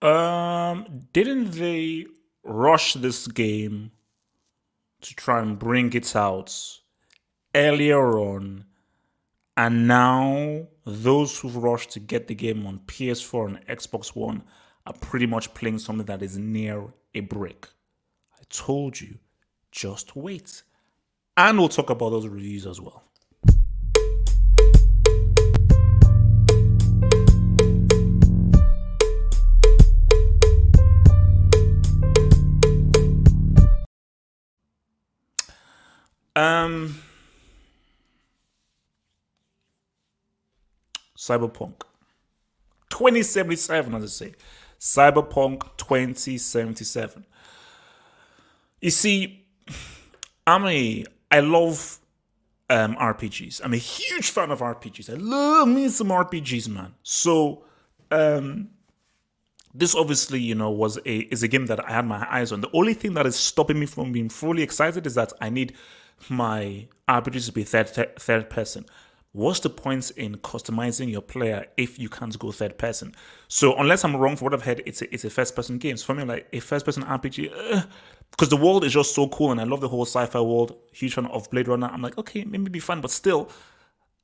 Um, didn't they rush this game to try and bring it out earlier on? And now those who've rushed to get the game on PS4 and Xbox One are pretty much playing something that is near a brick. I told you, just wait. And we'll talk about those reviews as well. Um, Cyberpunk 2077, as I say. Cyberpunk 2077. You see, I'm a I love um, RPGs. I'm a huge fan of RPGs. I love me some RPGs, man. So um, this obviously, you know, was a is a game that I had my eyes on. The only thing that is stopping me from being fully excited is that I need my RPGs to be third third person. What's the point in customizing your player if you can't go third person? So unless I'm wrong for what I've heard, it's a, it's a first person game. So for me, like a first person RPG, because the world is just so cool and I love the whole sci-fi world. Huge fan of Blade Runner. I'm like, okay, maybe be fun, but still,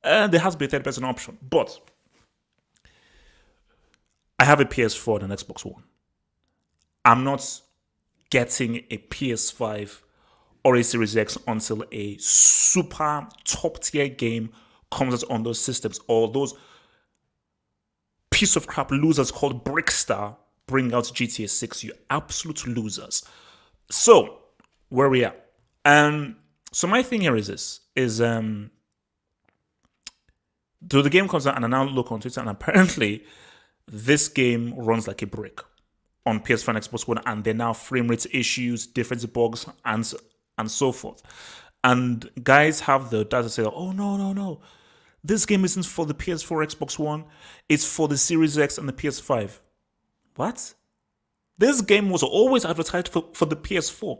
uh, there has to be a third person option. But I have a PS4 and an Xbox One. I'm not getting a PS5 or a Series X until a super top tier game comes out on those systems or those piece of crap losers called Rockstar bring out GTA 6. You absolute losers. So, where we are. Um, so my thing here is this is um so the game comes out and I now look on Twitter and apparently this game runs like a brick on PS4 and Xbox One and there are now frame rate issues, different bugs, and and so forth. And guys have the data say, oh, no, no, no. This game isn't for the PS4, Xbox One. It's for the Series X and the PS5. What? This game was always advertised for, for the PS4.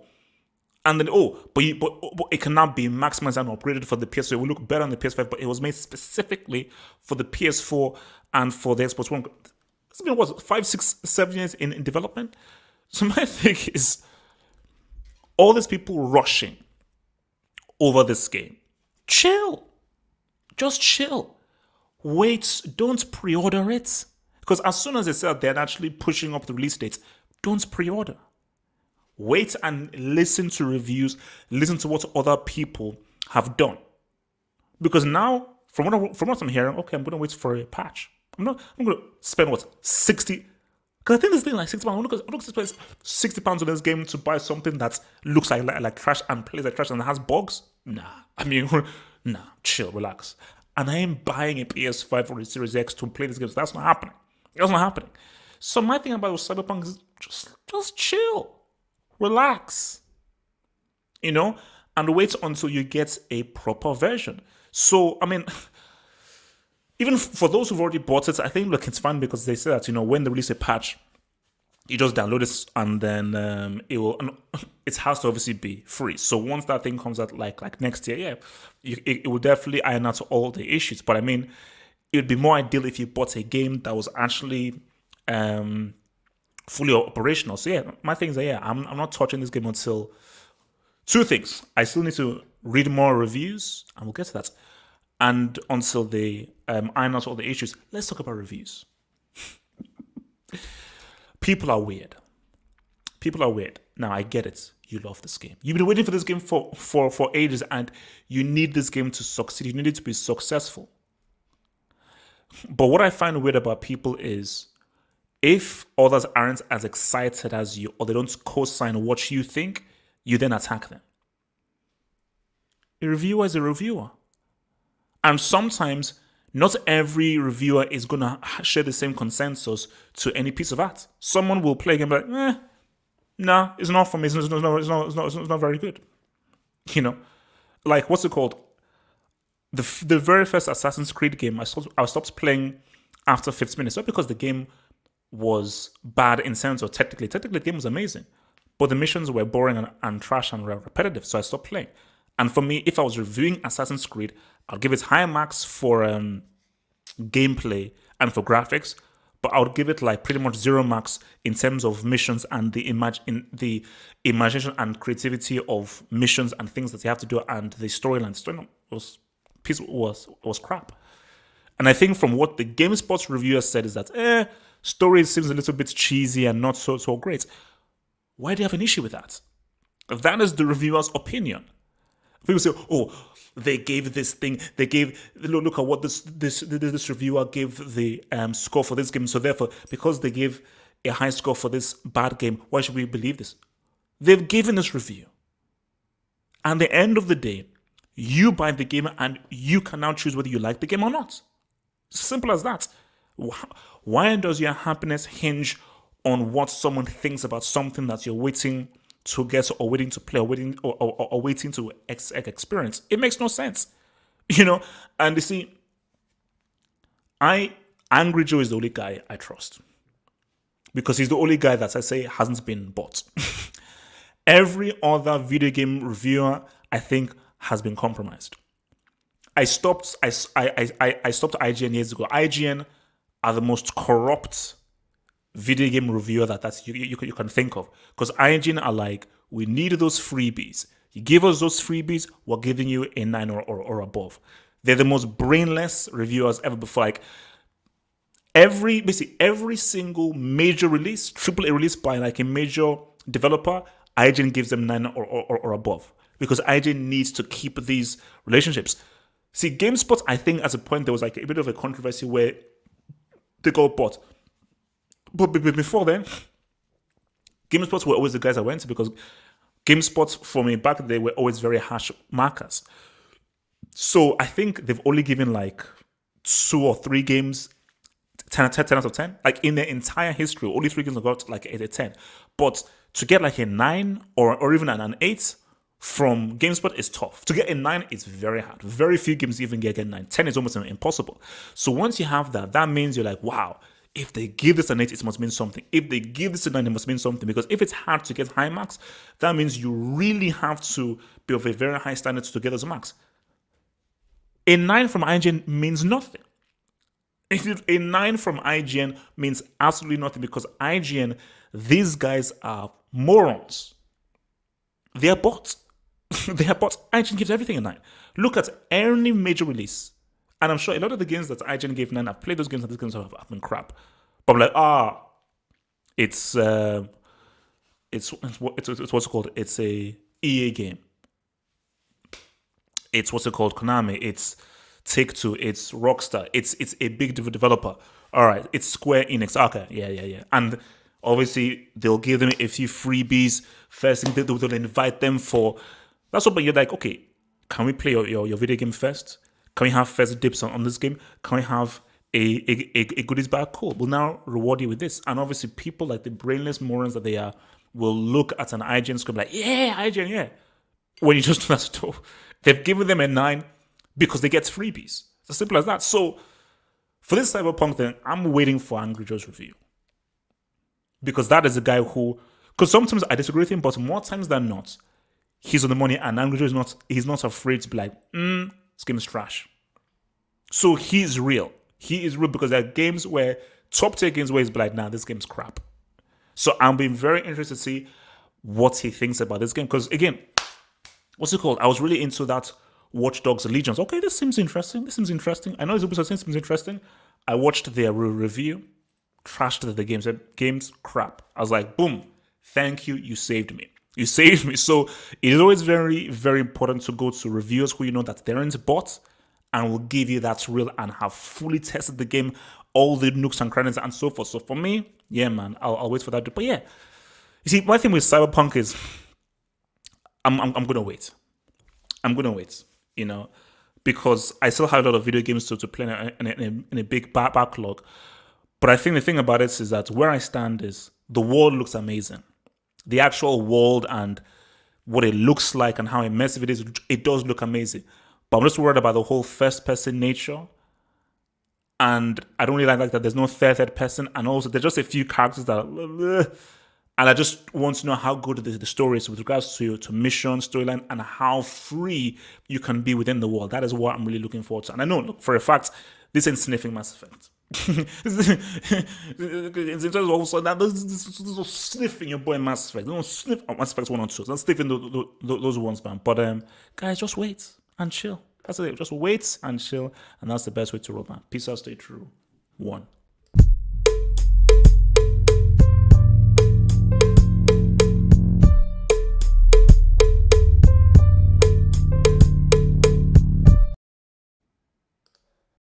And then, oh, but, you, but, oh, but it cannot be maximized and upgraded for the PS4. It will look better on the PS5, but it was made specifically for the PS4 and for the Xbox One. It's been, what, five, six, seven years in, in development? So my thing is, all these people rushing over this game. Chill. Just chill. Wait, don't pre order it. Because as soon as they say they're actually pushing up the release date, don't pre order. Wait and listen to reviews, listen to what other people have done. Because now, from what, I, from what I'm hearing, okay, I'm going to wait for a patch. I'm not. I'm going to spend what sixty because I think this thing like 60 pounds. Going to spend 60 pounds on this game to buy something that looks like, like, like trash and plays like trash and has bugs. Nah. I mean, nah, chill, relax. And I am buying a PS5 or a Series X to play this game. So that's not happening. That's not happening. So my thing about Cyberpunk is just just chill. Relax. You know? And wait until you get a proper version. So I mean even for those who've already bought it, I think look, it's fun because they say that you know when they release a patch, you just download it and then um, it will. It has to obviously be free. So once that thing comes out, like like next year, yeah, it, it will definitely iron out all the issues. But I mean, it would be more ideal if you bought a game that was actually um, fully operational. So yeah, my things are yeah, I'm I'm not touching this game until two things. I still need to read more reviews, and we'll get to that and until they um, iron out all the issues, let's talk about reviews. People are weird. People are weird. Now I get it. You love this game. You've been waiting for this game for for for ages, and you need this game to succeed. You need it to be successful. But what I find weird about people is if others aren't as excited as you, or they don't co-sign what you think, you then attack them. A reviewer is a reviewer. And sometimes not every reviewer is going to share the same consensus to any piece of art. Someone will play a game like, eh, nah, it's not for me. It's not, it's not, it's not, it's not, it's not very good. You know, like what's it called? The, the very first Assassin's Creed game, I stopped, I stopped playing after 50 minutes. Not because the game was bad in sense or technically. Technically, the game was amazing. But the missions were boring and, and trash and repetitive, so I stopped playing. And for me, if I was reviewing Assassin's Creed, I'll give it high marks for um, gameplay and for graphics, but I would give it like pretty much zero marks in terms of missions and the imag- in the imagination and creativity of missions and things that you have to do and the storyline. Storyline was piece was was crap. And I think from what the GameSpot reviewer said is that eh, story seems a little bit cheesy and not so so great. Why do you have an issue with that? That is the reviewer's opinion. People say, "Oh, they gave this thing. They gave look, at what this this this reviewer gave the um, score for this game. So therefore, because they gave a high score for this bad game, why should we believe this? They've given this review. And the end of the day, you buy the game and you can now choose whether you like the game or not. Simple as that. Why does your happiness hinge on what someone thinks about something that you're waiting to get or waiting to play or waiting or, or, or waiting to ex- experience. It makes no sense, you know. And you see, I Angry Joe is the only guy I trust because he's the only guy that I say hasn't been bought. Every other video game reviewer, I think, has been compromised. I stopped. I, I, I, I stopped IGN years ago. IGN are the most corrupt video game reviewer that that's you, you, you can think of. Because IGN are like, we need those freebies. You give us those freebies, we're giving you a nine or, or, or above. They're the most brainless reviewers ever before. Like every basically every single major release, triple A release by like a major developer, IGN gives them nine or, or, or above. Because IGN needs to keep these relationships. See, GameSpot, I think at a point there was like a bit of a controversy where they got bought but, before then, GameSpots were always the guys I went to because GameSpots for me back then were always very harsh markers. So I think they've only given like two or three games 10, 10, 10 out of 10. Like in their entire history, only three games have got like 8 or 10. But to get like a 9 or, or even an, an 8 from GameSpot is tough. To get a 9 is very hard. Very few games even get a 9. 10 is almost impossible. So once you have that, that means you're like, wow, if they give this an 8, it must mean something. If they give this a 9, it must mean something. Because if it's hard to get high marks, that means you really have to be of a very high standard to get those marks. A 9 from IGN means nothing. A 9 from IGN means absolutely nothing because IGN, these guys are morons. They are bots. they are bots. IGN gives everything a 9. Look at any major release and I'm sure a lot of the games that IGN gave nine, I've played those games and these games have, have been crap. But I'm like, ah, it's uh, it's it's, it's it's what's it called? It's a EA game. It's what's it called? Konami. It's Take Two. It's Rockstar. It's it's a big developer. All right, it's Square Enix. Okay, yeah, yeah, yeah. And obviously they'll give them a few freebies. First thing they'll, they'll invite them for. That's what. But you're like, okay, can we play your, your, your video game first? Can we have first dips on, on this game? Can we have a, a, a, goodies bag? Cool. We'll now reward you with this. And obviously, people like the brainless morons that they are will look at an IGN score like, yeah, IGN, yeah. When you just do that they've given them a nine because they get freebies. It's as simple as that. So for this cyberpunk thing, I'm waiting for Angry Joe's review. Because that is a guy who because sometimes I disagree with him, but more times than not, he's on the money and Angry Joe is not he's not afraid to be like, mm, this game is trash. So he's real. He is real because there are games where top tier games where he's like, nah, this game's crap. So I'm being very interested to see what he thinks about this game. Because again, what's it called? I was really into that Watch Dogs Legion. Okay, this seems interesting. This seems interesting. I know it's Ubisoft seems interesting. I watched their review, trashed the game, said game's crap. I was like, boom, thank you, you saved me. You saved me. So it is always very, very important to go to reviewers who you know that they're into bots and will give you that real and have fully tested the game, all the nooks and crannies and so forth. So for me, yeah, man, I'll, I'll wait for that. But yeah, you see, my thing with Cyberpunk is I'm, I'm, I'm gonna wait. I'm gonna wait. You know, because I still have a lot of video games to, to play in a, in a, in a big backlog. But I think the thing about it is that where I stand is the world looks amazing the actual world and what it looks like and how immersive it is, it does look amazing. But I'm just worried about the whole first person nature. And I don't really like that there's no third, third person. And also, there's just a few characters that. and I just want to know how good the, the story is with regards to, to mission, storyline, and how free you can be within the world. That is what I'm really looking forward to. And I know, look, for a fact, this ain't sniffing Mass Effect. In terms of also that those sniffing your boy Mass Effect. Don't sniff oh, Mass Effect one or two. Don't sniffing those, those ones, man. But um, guys, just wait and chill. That's it. Just wait and chill, and that's the best way to roll, man. Peace out. Stay true. One.